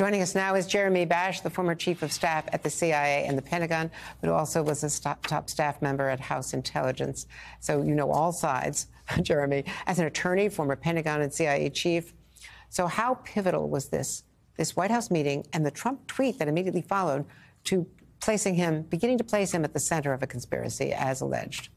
Joining us now is Jeremy Bash, the former chief of staff at the CIA and the Pentagon, but also was a top staff member at House Intelligence. So you know all sides, Jeremy. As an attorney, former Pentagon and CIA chief. So how pivotal was this, this White House meeting and the Trump tweet that immediately followed to placing him, beginning to place him at the center of a conspiracy as alleged?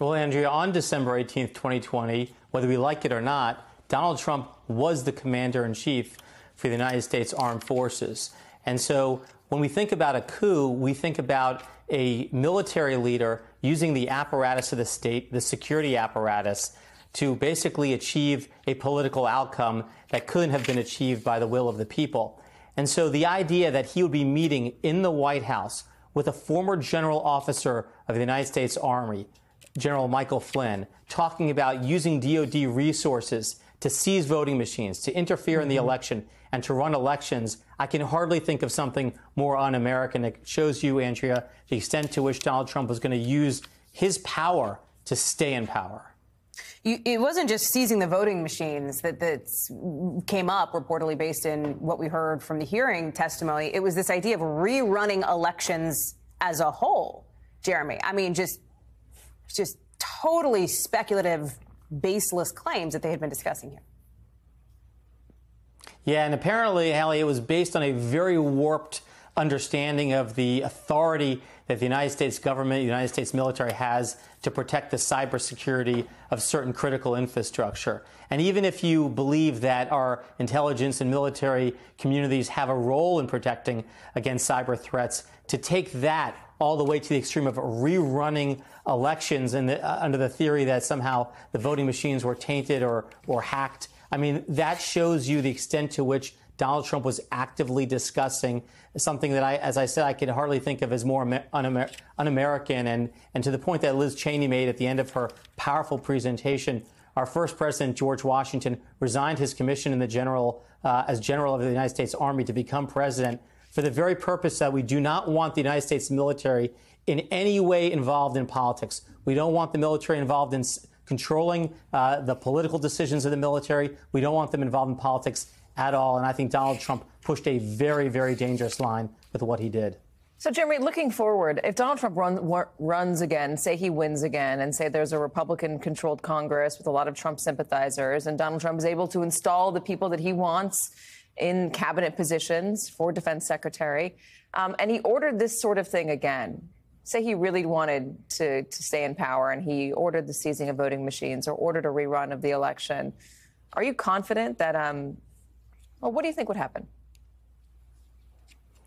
Well, Andrea, on December 18th, 2020, whether we like it or not, Donald Trump was the commander in chief for the United States Armed Forces. And so when we think about a coup, we think about a military leader using the apparatus of the state, the security apparatus, to basically achieve a political outcome that couldn't have been achieved by the will of the people. And so the idea that he would be meeting in the White House with a former general officer of the United States Army, General Michael Flynn, talking about using DoD resources to seize voting machines, to interfere mm-hmm. in the mm-hmm. election, and to run elections, I can hardly think of something more un American. It shows you, Andrea, the extent to which Donald Trump was going to use his power to stay in power. You, it wasn't just seizing the voting machines that, that came up, reportedly based in what we heard from the hearing testimony. It was this idea of rerunning elections as a whole, Jeremy. I mean, just, just totally speculative baseless claims that they had been discussing here. Yeah, and apparently, Hallie, it was based on a very warped understanding of the authority that the United States government, the United States military has to protect the cybersecurity of certain critical infrastructure. And even if you believe that our intelligence and military communities have a role in protecting against cyber threats, to take that all the way to the extreme of rerunning elections and uh, under the theory that somehow the voting machines were tainted or, or hacked. I mean, that shows you the extent to which Donald Trump was actively discussing something that I, as I said, I could hardly think of as more un american And, and to the point that Liz Cheney made at the end of her powerful presentation, our first president, George Washington, resigned his commission in the general, uh, as general of the United States Army to become president for the very purpose that we do not want the United States military in any way involved in politics. We don't want the military involved in controlling uh, the political decisions of the military. We don't want them involved in politics at all. And I think Donald Trump pushed a very, very dangerous line with what he did. So, Jeremy, looking forward, if Donald Trump run, runs again, say he wins again, and say there's a Republican controlled Congress with a lot of Trump sympathizers, and Donald Trump is able to install the people that he wants in cabinet positions for defense secretary. Um, and he ordered this sort of thing again. Say he really wanted to, to stay in power and he ordered the seizing of voting machines or ordered a rerun of the election. Are you confident that, um, well, what do you think would happen?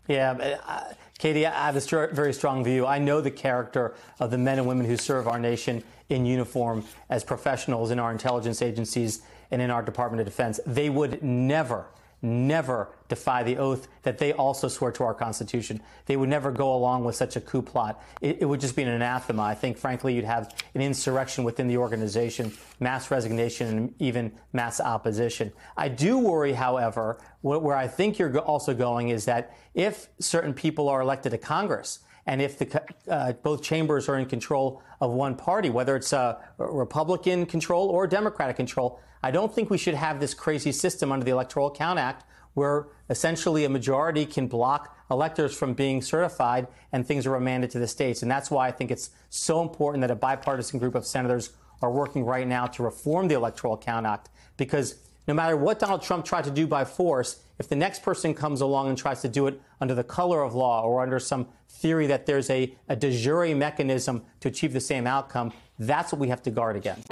Yeah, uh, Katy, I have a very strong view. I know the character of the men and women who serve our nation in uniform as professionals in our intelligence agencies and in our Department of Defense. They would never never defy the oath that they also swore to our Constitution. They would never go along with such a coup plot. It, it, would just be an anathema. I think, frankly, you'd have an insurrection within the organization, mass resignation, and even mass opposition. I do worry, however, where I think you're also going is that if certain people are elected to Congress, and if the, uh, both chambers are in control of one party, whether it's a Republican control or Democratic control, I don't think we should have this crazy system under the Electoral Count Act where essentially a majority can block electors from being certified and things are remanded to the states. And that's why I think it's so important that a bipartisan group of senators are working right now to reform the Electoral Count Act because no matter what Donald Trump tried to do by force, if the next person comes along and tries to do it under the color of law or under some theory that there's a, a de jure mechanism to achieve the same outcome, that's what we have to guard against.